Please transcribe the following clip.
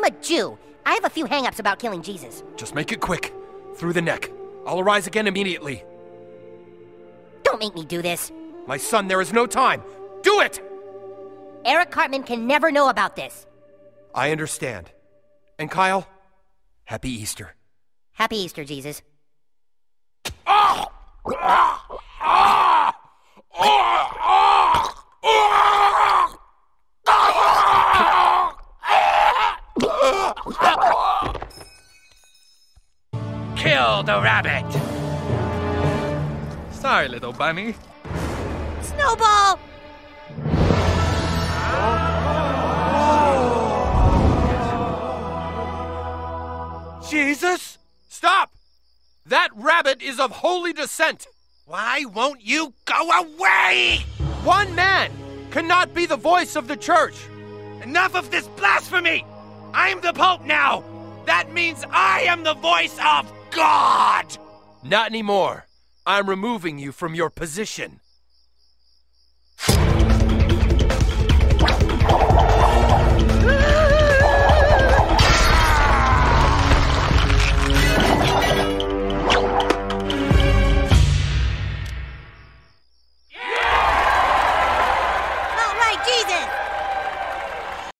I'm a Jew. I have a few hangups about killing Jesus. Just make it quick. Through the neck. I'll arise again immediately. Don't make me do this. My son, there is no time. Do it! Eric Cartman can never know about this. I understand. And Kyle, happy Easter. Happy Easter, Jesus. Ah! Ah! Kill the rabbit! Sorry, little bunny. Snowball! Jesus? Stop! That rabbit is of holy descent. Why won't you go away? One man cannot be the voice of the church. Enough of this blasphemy! I'm the Pope now! That means I am the voice of God! Not anymore. I'm removing you from your position.